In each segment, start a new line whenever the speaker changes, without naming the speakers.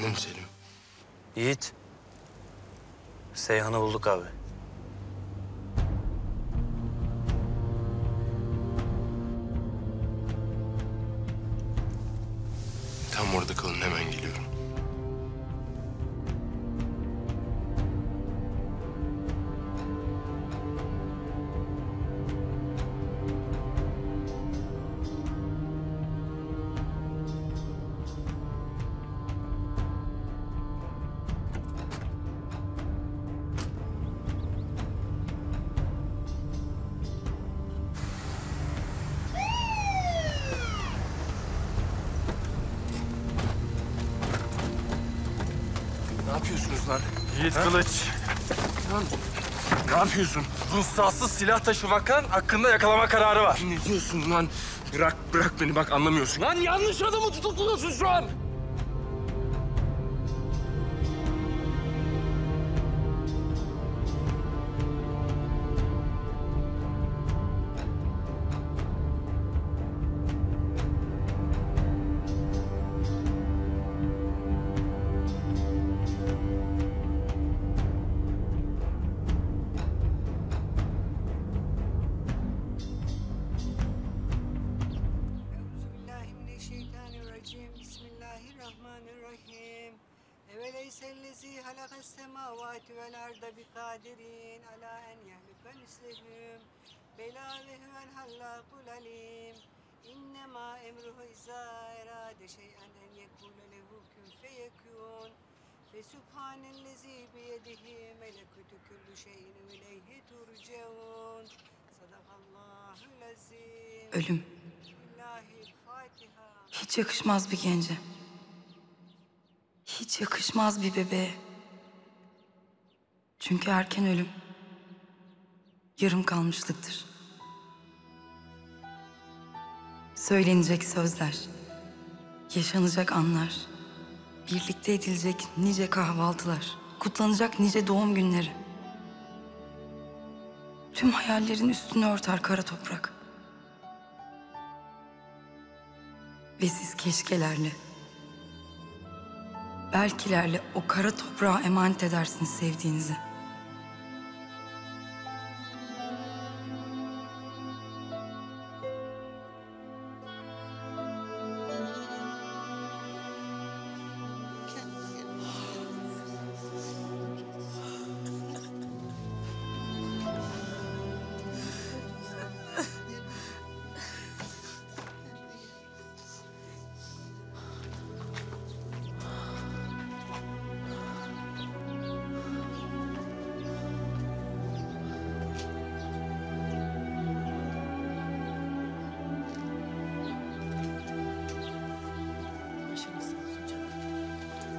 Efendim Selim.
Yiğit. Seyhan'ı bulduk abi.
Tam orada kalın hemen geliyorum. Lan?
Yiğit Kılıç.
Lan ne yapıyorsun?
Ruhsatsız silah taşımaktan hakkında yakalama kararı var.
Ne diyorsun lan? Bırak bırak beni bak anlamıyorsun.
Lan yanlış adamı tutukluyorsun şu an.
Vel arda bi kadirin ala en yehlika mislehum. Bela ve huvel hallakul alim. İnnemâ emruhu izâ erâde şey'en en yekûle lehu kün feyekûn. Fesubhanellezi biyedihi melekutü küllü şeyin ve ileyhi turcaun. Sadakallahul azim.
Ölüm hiç yakışmaz bir gence. Hiç yakışmaz bir bebeğe. Çünkü erken ölüm yarım kalmışlıktır. Söylenecek sözler, yaşanacak anlar, birlikte edilecek nice kahvaltılar, kutlanacak nice doğum günleri. Tüm hayallerin üstünü örter kara toprak. Ve siz keşkelerle, belkilerle o kara toprağa emanet edersiniz sevdiğinizi.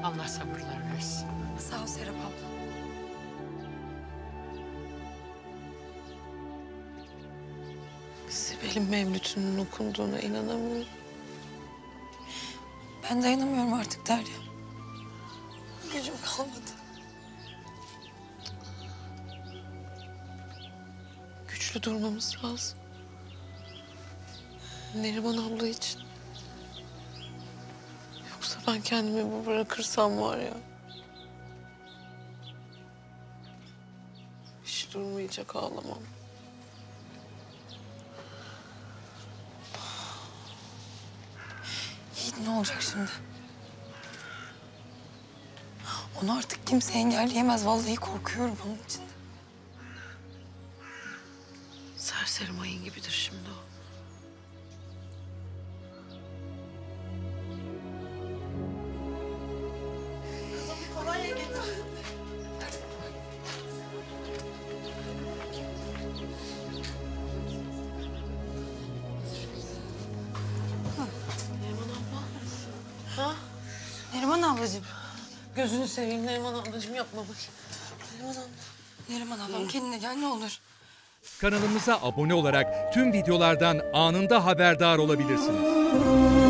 Allah sabırlar versin.
Sağ ol Serap abla.
Sibel'in mevlütünün okunduğuna inanamıyorum.
Ben dayanamıyorum artık Derya. Gücüm kalmadı.
Güçlü durmamız lazım. Neriman abla için. Ben kendimi bu bırakırsam var ya. Hiç durmayacak ağlamam.
Yiğit ne olacak şimdi? Onu artık kimse engelleyemez. Vallahi korkuyorum onun için.
Serseri mayın gibidir şimdi o.
ablacığım.
Gözünü seveyim Neriman ablacığım yapma bak. Neriman abla.
Neriman ablam kendine gel ne olur.
Kanalımıza abone olarak tüm videolardan anında haberdar olabilirsiniz.